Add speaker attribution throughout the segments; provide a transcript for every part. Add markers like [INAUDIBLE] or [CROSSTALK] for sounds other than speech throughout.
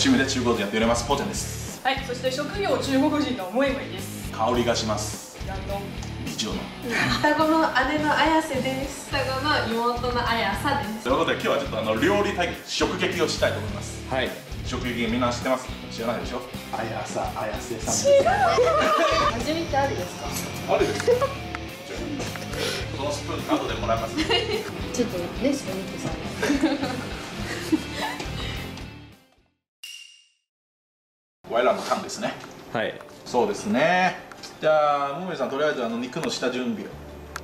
Speaker 1: 趣味で中国人やっておりますポーちゃんです。
Speaker 2: はい、そして職業中国人の萌え萌えです。
Speaker 1: 香りがします。
Speaker 2: やんの。
Speaker 1: 美女の。
Speaker 3: 双子の姉の綾瀬です。
Speaker 4: 双子の妹の綾さです。
Speaker 1: ということで今日はちょっとあの料理対決食撃をしたいと思います。
Speaker 5: はい。
Speaker 1: 食撃みんな知ってます？知らないでしょ？あやさあやせさん。です
Speaker 4: 初めてあるですか？
Speaker 1: あれです。よそのスプーン後でもらいます [LAUGHS]
Speaker 4: ちょっとレシピ見てさ
Speaker 1: 我らのタンですね。
Speaker 5: はい。
Speaker 1: そうですね。じゃあムーメさんとりあえずあの肉の下準備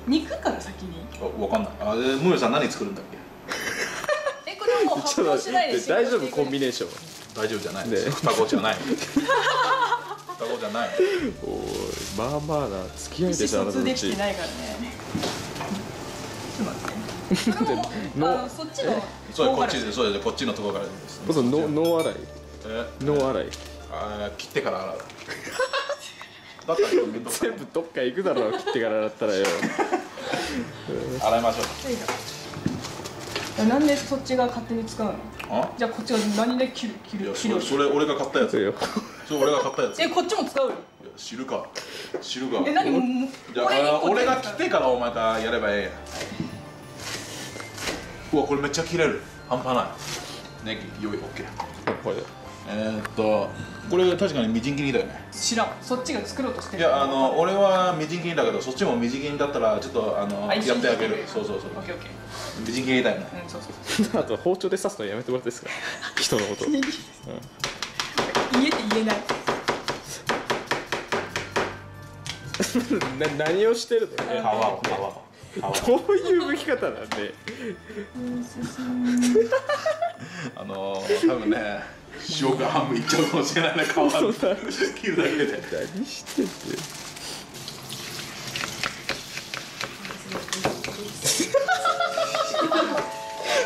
Speaker 2: 肉から先に？
Speaker 1: をわかんない。あでムーメさん何作るんだっけ？[LAUGHS]
Speaker 2: え、これはもう発
Speaker 5: ちょっと
Speaker 2: 表しないで
Speaker 5: 大丈夫コンビ
Speaker 2: ネ
Speaker 5: ネーション？
Speaker 1: 大丈夫じゃない、
Speaker 5: ね。
Speaker 1: 双子じゃない。[LAUGHS] 双子じゃない。
Speaker 5: おーまあまあな付き合いでしょあなたたち。
Speaker 2: きてないからね。ちょっと待って。[LAUGHS] そっちの
Speaker 1: そうこっち
Speaker 2: で
Speaker 1: でそうです。こっちのところからです。
Speaker 5: ノー洗い。
Speaker 1: え？
Speaker 5: ノー洗い
Speaker 1: あー切ってから洗う。[LAUGHS] だったら
Speaker 5: 全部どっか行くだろう切ってからだったらよ。[LAUGHS]
Speaker 1: 洗いましょ
Speaker 2: なんでそっちが勝手に使うの？じゃあこっちは何で切る切
Speaker 1: いや
Speaker 2: る切る？
Speaker 1: それ。それ俺が買ったやつ。
Speaker 5: よ。
Speaker 1: それ俺が買ったやつ。いや
Speaker 2: え、こっちも使うよ。
Speaker 1: 知るか。知るか
Speaker 2: え、何もも
Speaker 1: じゃあ俺が切ってからお前がやればええやん。うわこれめっちゃ切れる。半端ない。ネギ用意 OK
Speaker 5: これ
Speaker 1: えー、っとこれ確かにみじん切りだよね。
Speaker 2: 知らん。そっちが作ろうとしてる。
Speaker 1: いやあの俺はみじん切りだけどそっちもみじん切りだったらちょっとあの
Speaker 2: あ
Speaker 1: やってあげる。そうそうそう。
Speaker 2: オッケーオッケ
Speaker 1: みじん切りだよね。
Speaker 2: ー。うん、そうそうそう。[LAUGHS]
Speaker 5: あと包丁で刺すのやめてもらっていいですか？人のこと。
Speaker 2: 言えって言えない。[LAUGHS]
Speaker 5: な何をしてるの？
Speaker 1: 皮を皮を
Speaker 5: どういう剥き方なんで？[LAUGHS]
Speaker 1: あのー、多分ね塩が半分いっちゃうかもしれないね皮を切るだけで
Speaker 5: 何してんだよ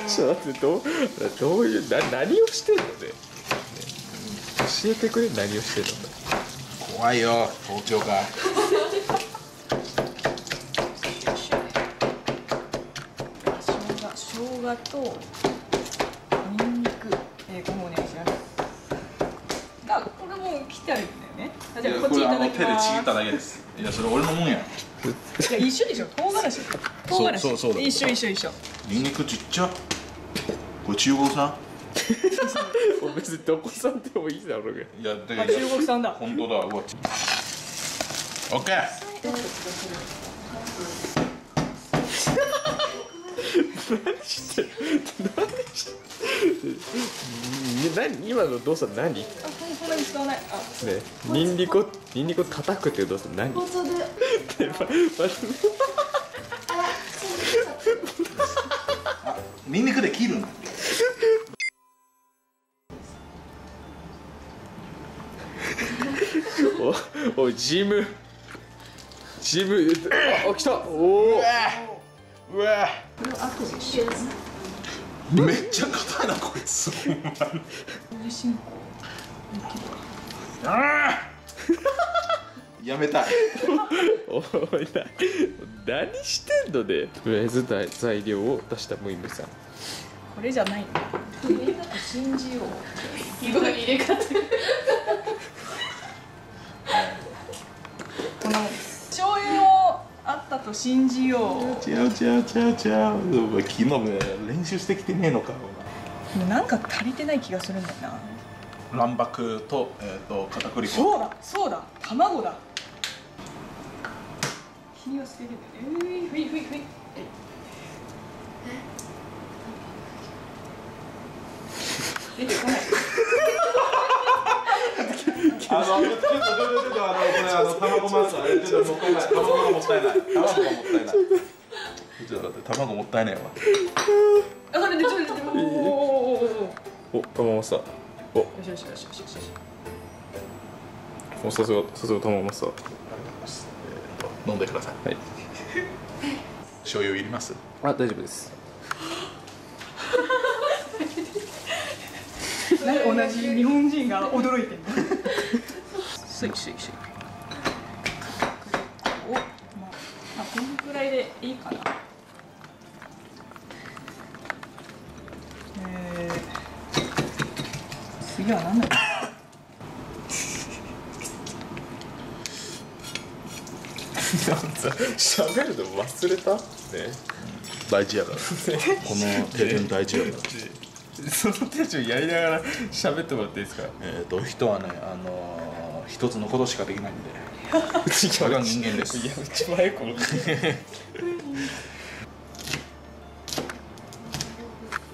Speaker 5: ちょっと待ってどうどういうな何をしてんのね教えてくれ何をしてんの
Speaker 1: 怖いよ東京か
Speaker 2: 生姜生姜とニンニクえー、これもお願いしますあこれも切ってあるんだよね。あじゃあこっちいただき
Speaker 1: 手でちぎっただけです。いやそれ俺のもんや。
Speaker 2: いや一緒でしょ。唐辛子。唐辛子。
Speaker 1: そうそうそうだ。
Speaker 2: 一緒一緒一緒。
Speaker 1: ニンニクちっちゃ。これ中国産。[LAUGHS]
Speaker 5: 俺別にどこさんでもいいだろうが。
Speaker 1: いやで
Speaker 2: あ中国産だ。
Speaker 1: 本当だ。うわオッケー
Speaker 5: ね何今の動作何？ね
Speaker 2: あこんこんなに使わない。あ
Speaker 5: ニンニクニンニク叩くっていう動作何？
Speaker 4: 放送で
Speaker 5: ねまま
Speaker 1: ニンニクで切るんだ。
Speaker 5: おおいジム。ジム。あ来た。おお
Speaker 1: うわめっちゃ硬いなこいつ。やめたい。
Speaker 5: おいな何してんのねとりあえず材材料を出したムイムさん
Speaker 2: これじゃない信じよう色入れ方こんなもんです醤油をあったと信じよう
Speaker 1: 違う違う違う。違う昨日ね練習してきてねえのか
Speaker 2: もなんか足りてない気がするんだよな。
Speaker 1: 前卵白と,、えー、と片栗粉。
Speaker 2: そうだそうだ。卵だ。火を捨てるんだよねふいふいふい。出てこない
Speaker 1: あのちょっとちょっとちょっとあのこれあの卵まずちょっともったいない卵がもったいない卵がもったいないちょっと待って卵もったいないわ
Speaker 2: あそれでちょっと待っておおおお
Speaker 5: お卵マスターお
Speaker 2: よしよしよしよしよしよし
Speaker 5: おさすがさすが卵マスター
Speaker 1: 飲んでください
Speaker 5: はい
Speaker 1: 醤油いります
Speaker 5: あ大丈夫です
Speaker 2: 同じ日本人が驚いてる。のスイスイスイお、まあ、あこんくらいでいいかな。えー、次は何だろ [LAUGHS]
Speaker 5: 喋るの忘れた？ね。
Speaker 1: 大事やから。[LAUGHS] この手順大事やから。
Speaker 5: その手順やりながら喋ってもらっていいですか？
Speaker 1: えっ、と人はねあのー、一つのことしかできないんで。れが人間です。
Speaker 5: いやうちもエコの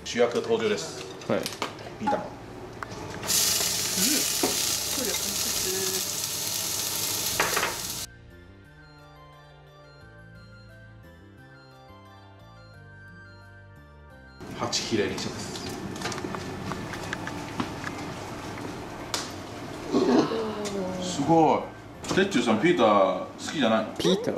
Speaker 1: 主役登場です。
Speaker 5: はい。
Speaker 1: 見たの。八切れにしますごい。テッチューさんピーター好きじゃない？の
Speaker 5: ピーター？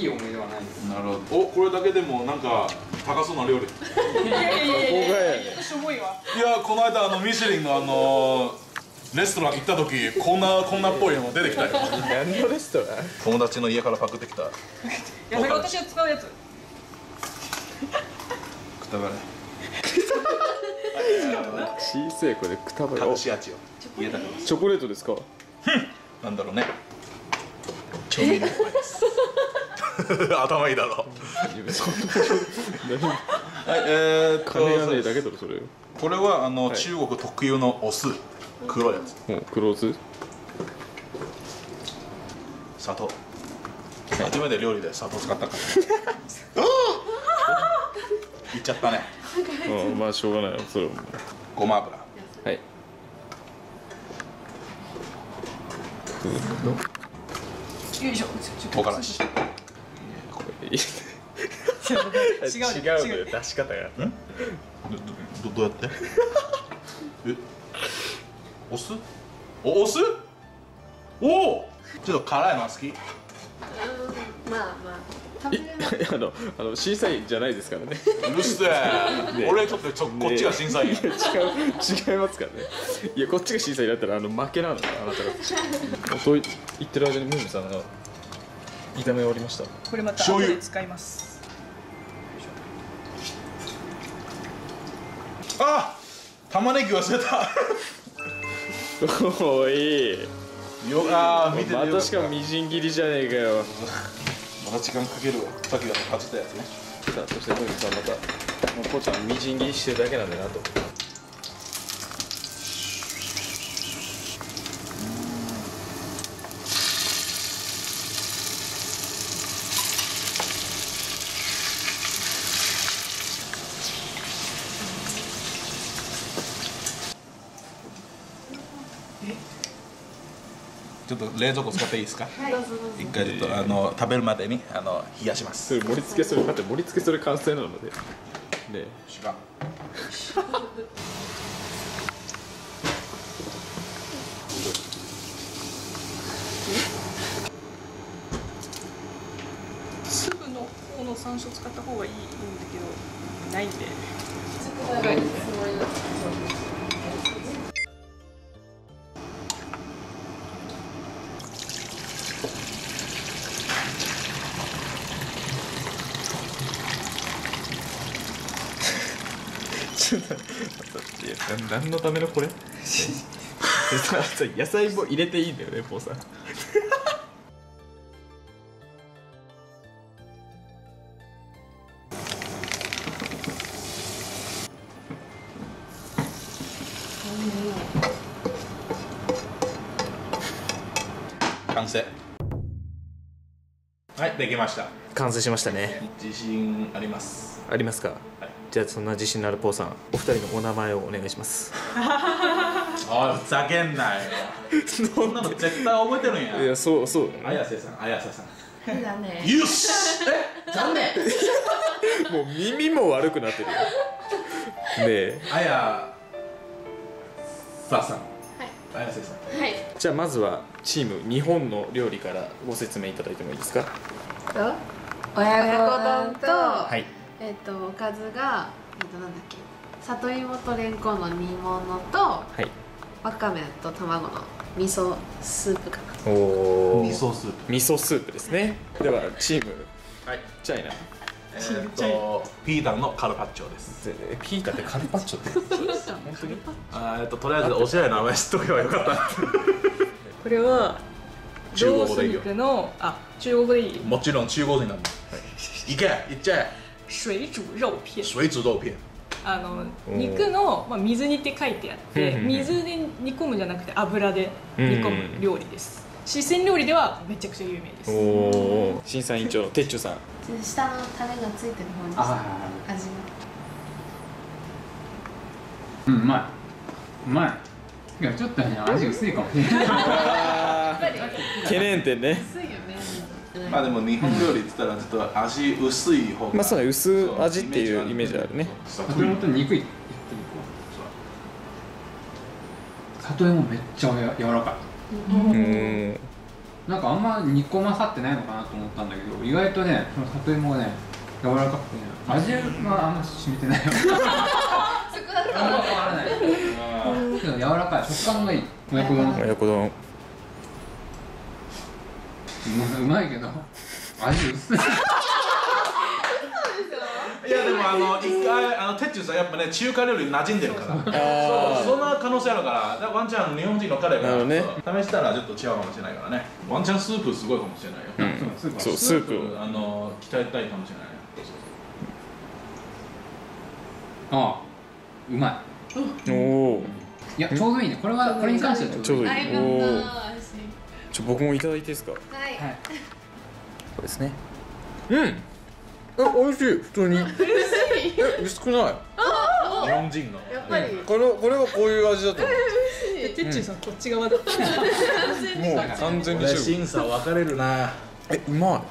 Speaker 6: いい思い出はない
Speaker 1: なるほど。おこれだけでもなんか高そうな料理。
Speaker 2: ういやいやいやいや
Speaker 5: ここがやね
Speaker 2: しょぼいわ
Speaker 1: いやこの間あのミシュリンのあのレストラン行った時こんなこんなっぽいの出てきたよ
Speaker 5: 何のレストラン
Speaker 1: 友達の家からパクってきた
Speaker 2: いやそれ私が使うやつ
Speaker 1: くたばれ
Speaker 5: 小さい子でくたばりお
Speaker 1: 隠し味を入れたから
Speaker 5: チョコレートですか？
Speaker 1: なんだろうね。調味料。頭いいだろ。[LAUGHS] はいえー、っと
Speaker 5: 金だけだろそれ。
Speaker 1: これはあの、
Speaker 5: はい。
Speaker 1: 中国特有のお酢。黒いやつ。
Speaker 5: もう黒酢？
Speaker 1: 砂糖。初めて料理で砂糖使ったから。[LAUGHS] いっちゃったね
Speaker 5: うんまあしょうがないよそれはも
Speaker 1: ごま油。
Speaker 5: うはい。
Speaker 2: よいしょ。
Speaker 1: 唐辛子。
Speaker 5: これいい
Speaker 2: 違う。
Speaker 5: 違う [LAUGHS] のよ
Speaker 2: 違う
Speaker 5: 出し方が。
Speaker 1: どどどうやって？[LAUGHS] え？お酢？おお酢？おお！ちょっと辛いのは好き。
Speaker 4: うんまあまあ
Speaker 5: あのあの審査員じゃないですからね。
Speaker 1: うるせえ、俺ちょっとちょこっちが審査員や、
Speaker 5: い。や違う違いますからね。いやこっちが審査員だったらあの負けなのよあなたがそう言ってる間にムーミンさんが炒め終わりました
Speaker 2: これまた
Speaker 1: 醤油
Speaker 2: 後で使います。
Speaker 1: あ玉ねぎ忘れた。[LAUGHS]
Speaker 5: おい
Speaker 1: よ見ててよかった。
Speaker 5: またしかもみじん切りじゃねえかよ
Speaker 1: また時間かけるわさっきが買ってたやつね
Speaker 5: さあそしてムーミンさんまたもうこうちゃんみじん切りしてるだけなんだなと。
Speaker 1: ちょっと冷蔵庫使っていいですか？一回ちょっとあの食べるまでにあの冷やします。
Speaker 5: それ盛り付けそれ待って盛り付けそれ完成なので。ね。
Speaker 1: 知らん
Speaker 2: すぐの方の山椒使った方がいいんだけどないんで
Speaker 5: ちょっと何のためのこれ？[LAUGHS] 野菜も入れていいんだよねポーさん。
Speaker 1: 完成。はいできました。
Speaker 5: 完成しましたね。
Speaker 1: 自信あります。
Speaker 5: ありますか？
Speaker 1: はい
Speaker 5: じゃあそんな自信のあるポーさんお二人のお名前をお願いします。[LAUGHS]
Speaker 1: おいふざけんなよ。そんなの絶対覚えてるんや。
Speaker 5: いやそうそう
Speaker 1: 綾瀬さん綾瀬さん。
Speaker 4: 変だね。
Speaker 1: よし。
Speaker 4: 残念。[LAUGHS]
Speaker 5: もう耳も悪くなってるよ。ねえ。
Speaker 1: 綾ささん。
Speaker 4: はい。
Speaker 1: 綾瀬さん。
Speaker 4: はい。
Speaker 5: じゃあまずはチーム日本の料理からご説明いただいてもいいですか？
Speaker 4: 親
Speaker 3: 子丼と
Speaker 5: はい
Speaker 4: えっ、とおかずがえっ、となんだっけ里芋とレンコンの煮物と
Speaker 5: はい。
Speaker 4: わかめと卵の味噌スープかな。
Speaker 5: おお
Speaker 1: 味噌スープ。
Speaker 5: 味噌スープですね。ではチーム。
Speaker 1: はい。
Speaker 5: チャイナ。
Speaker 1: ええっとピータンのカルパッチョです。
Speaker 5: えピーターってカルパッチョって [LAUGHS] 本当に？
Speaker 1: あーえっととりあえずおしゃれな名前知っとけばよかった。[LAUGHS]
Speaker 2: これは
Speaker 1: 中国語でいいよ。
Speaker 2: 肉のあ中国語でいい？
Speaker 1: もちろん中国人なんだ。い。けいっちゃえ
Speaker 2: 水煮肉片
Speaker 1: 水煮肉片
Speaker 2: あの肉の、まあ、水煮って書いてあって水で煮込むじゃなくて油で煮込む料理です四川料理ではめちゃくちゃ有名です
Speaker 5: おお審査委員長てっちゅさん
Speaker 4: 下のタレがついてる方に
Speaker 6: あはいはい
Speaker 4: 味が
Speaker 6: うんうまいうまいいやちょっとね味薄いかもしれない
Speaker 5: 懸念点ね
Speaker 1: まあでも日本料理って言ったらちょっと味薄い方が
Speaker 5: まあそうね薄味っていうイメージあるね。
Speaker 6: 里芋と肉いってみ里芋めっちゃや柔らかい。
Speaker 5: うん。
Speaker 6: なんかあんま煮込まさってないのかなと思ったんだけど意外とねその里芋がね柔らかくてね味はあんま染みてないよ。
Speaker 4: そこだった
Speaker 6: あんま変わらない。けど柔らかい。食感がいい。親子丼。
Speaker 5: 親子丼
Speaker 6: うまいけど。味薄い。
Speaker 1: いやでもあの一回あのてっちゅうさんやっぱね中華料理に馴染んでるから。
Speaker 5: あ
Speaker 1: そうそんな可能性あるから。だからワンチャン日本人の彼が
Speaker 5: なるほどね。
Speaker 1: 試したらちょっと違うかもしれないからね。ワンチャンスープすごいかもしれないよ、
Speaker 5: うん。
Speaker 6: そうスープ。は
Speaker 5: そうスープ
Speaker 1: あの鍛えたいかもしれない。そうそう
Speaker 6: ああうま
Speaker 5: おお
Speaker 6: いいやちょうどいいね。これはこれに関してはちょうどいい。
Speaker 5: ちょうどいい。
Speaker 4: あよか
Speaker 5: おー
Speaker 4: った。味
Speaker 5: ちょ僕もいただいていいですか？こ
Speaker 4: はい。
Speaker 6: はい。
Speaker 5: れですね。うん。え美味しい。普通に。え薄くない？
Speaker 1: 日本人の
Speaker 4: やっぱり。
Speaker 5: これこれはこういう味だと思
Speaker 2: でてっちゅうさんこっち側だ。った
Speaker 5: うもう完全に中国。
Speaker 1: 審査分かれるな。
Speaker 5: えうまい。も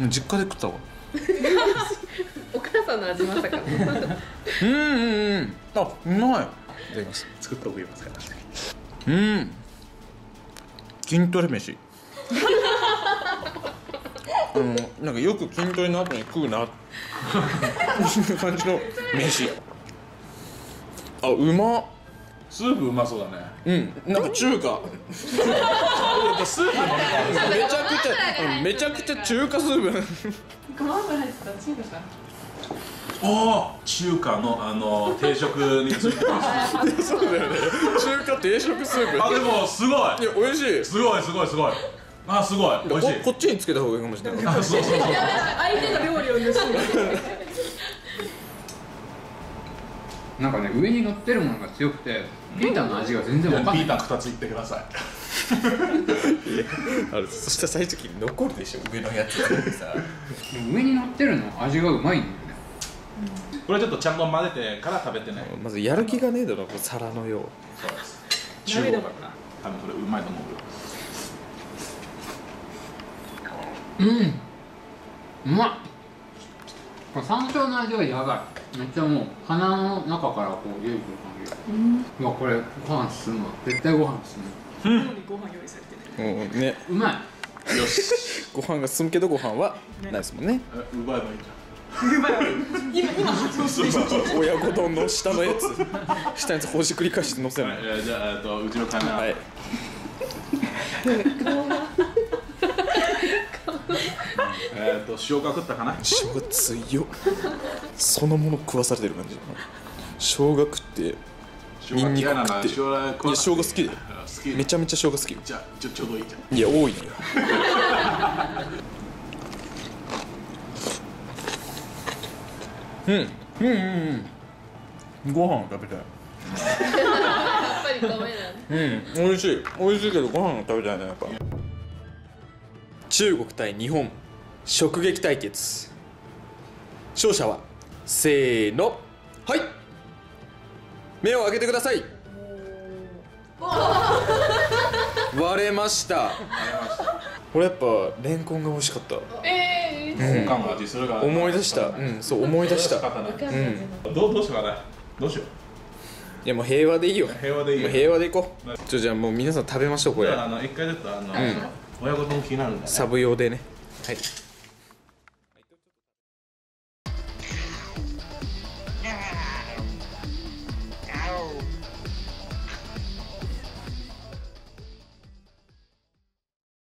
Speaker 5: う実家で食ったわ。[LAUGHS]
Speaker 3: お母さんの味まさか
Speaker 5: うんうんうん。あうまい。いただきます。
Speaker 1: 作っておきますか？ら
Speaker 5: うん筋トレ飯。あ [LAUGHS] のなんかよく筋トレの後に食うな。い [LAUGHS] う感じの飯あうま。っ
Speaker 1: スープうまそうだね。
Speaker 5: うんなんか中華。
Speaker 1: スープの
Speaker 5: めちゃくちゃめちゃくちゃ中華スープ。
Speaker 3: ごま油入ってたチームさん。
Speaker 1: おお中華のあの定食について。ま [LAUGHS] す
Speaker 5: そうだよね定食スープ。
Speaker 1: あでもすごい。
Speaker 5: いや美味しい。
Speaker 1: すごいすごいすごい。あすごい。美味しい。
Speaker 5: ここっちにつけた方がいいかもしれない。
Speaker 1: あそうそうそう。
Speaker 2: 相手の料理を盗む
Speaker 6: なんかね上に乗ってるものが強くてピーターの味が全然わかんない。
Speaker 1: ピータン2ついってください。[LAUGHS]
Speaker 5: そしたら最終的に残るでしょ上のやつってさ
Speaker 6: 上に乗ってるの味がうまいんだよね。
Speaker 1: これちょっとちゃんと混ぜてから食べてね。
Speaker 5: まずやる気がねえだろこう皿のよう。
Speaker 1: そうです中国だからな多分これうまいと思うよ
Speaker 6: うん。うまっこれ山椒の味がやばいめっちゃもう鼻の中からこう出てくる感じうわこれご飯進むわ絶対ご飯進む
Speaker 2: なのにご飯用意されてない
Speaker 5: もうね
Speaker 6: うまい
Speaker 1: よし
Speaker 5: ご飯が進むけどご飯はないですもん。ね
Speaker 1: え奪えばいいじゃん。[LAUGHS]
Speaker 2: 今今発動してる
Speaker 5: 親子丼の下のやつ。[LAUGHS] 下のやつほじくり返して乗せない
Speaker 1: はい、えーじゃあ、えっと、うちの
Speaker 5: はい。
Speaker 1: えっと塩が食ったかな？
Speaker 5: 生姜強っ。そのもの食わされてる感じ生姜食ってニンニク食って。いや生姜好きだよ。
Speaker 1: あ好き。
Speaker 5: めちゃめちゃ生姜好きよ。
Speaker 1: じゃあちょちょうどいいじゃん。
Speaker 5: いや多いね [LAUGHS] うん。うん。うん。うんご飯食べたい。
Speaker 3: やっぱり米なんだ
Speaker 5: うん。美味しい。美味しいけどご飯食べたいねやっぱ。中国対日本。食撃対決。勝者はせーの。はい。目を開けてください。割れました。これやっぱレンコンが美味しかった。
Speaker 3: ええ
Speaker 1: 本感の味するから
Speaker 5: 思い出した。うんそう思い出した。うん。
Speaker 1: どうどうしようかな。どうしよ
Speaker 5: いやもう平和でいいよ。
Speaker 1: う平和でいいよ。
Speaker 5: 平和でいこう。ちょじゃあもう皆さん食べましょうこれ。
Speaker 1: じゃああの一回ずつあの、
Speaker 5: ん。
Speaker 1: 親子丼気になるんだね。
Speaker 5: サブ用でね。はい